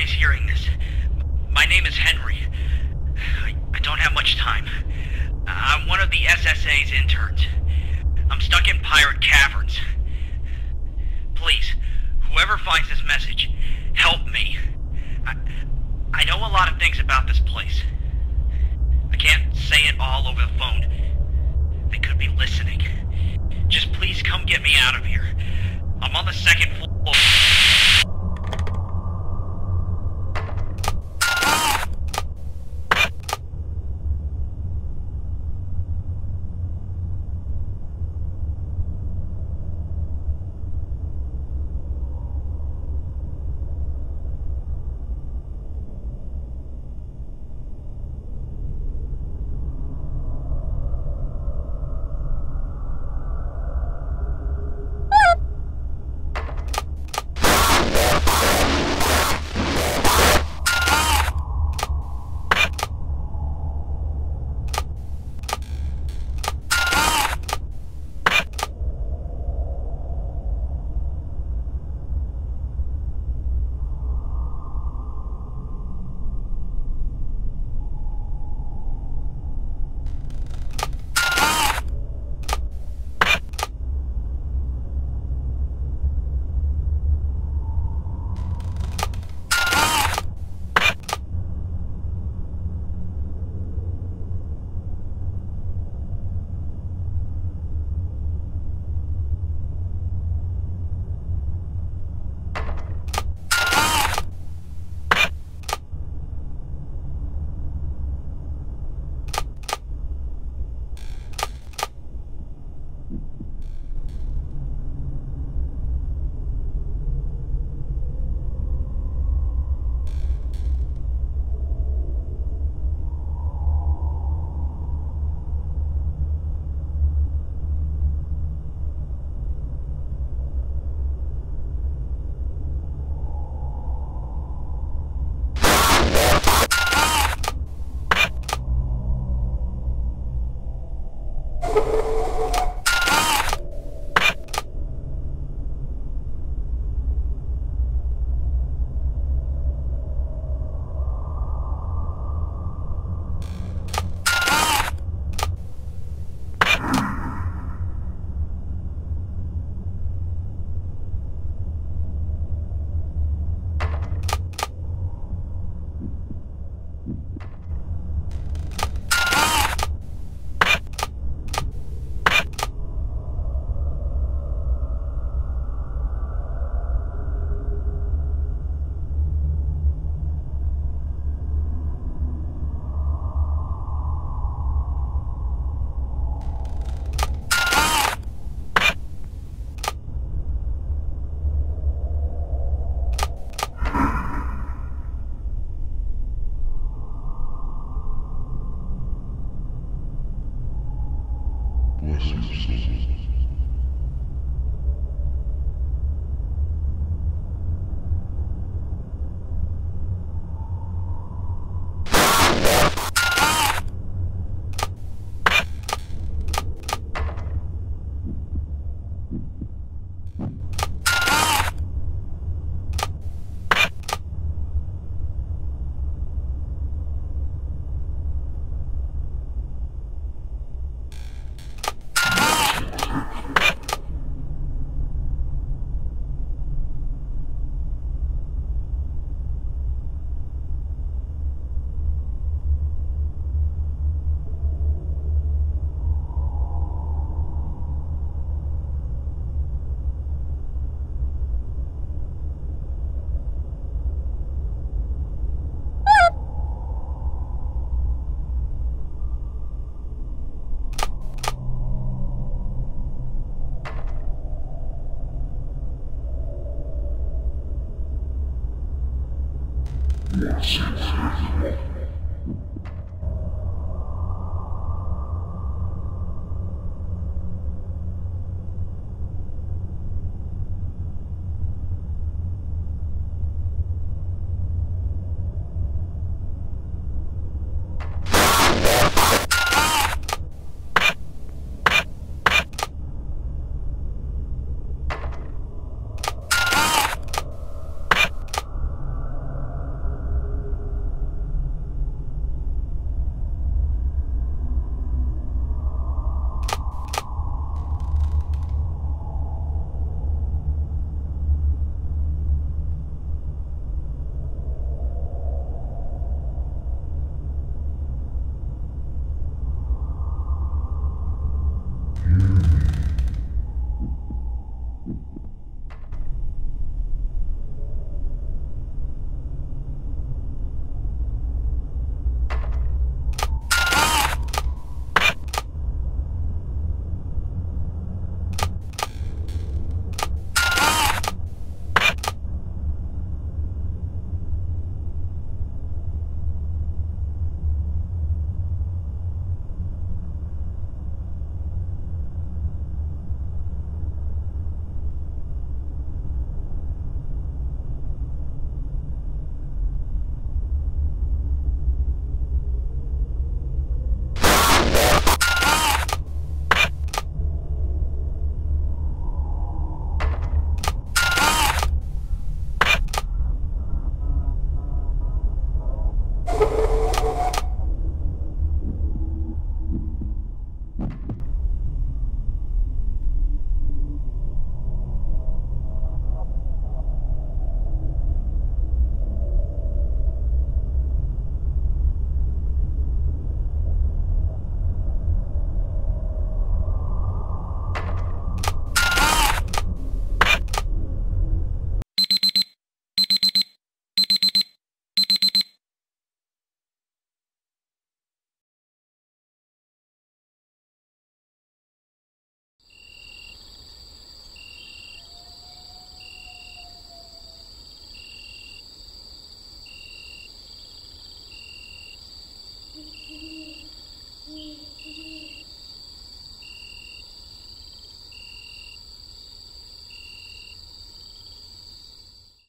is hearing this, my name is Henry. I, I don't have much time. I'm one of the SSA's interns. I'm stuck in Pirate Caverns. Please, whoever finds this message, help me. I, I know a lot of things about this place. I can't say it all over the phone. They could be listening. Just please come get me out of here. I'm on the second floor. What's in here?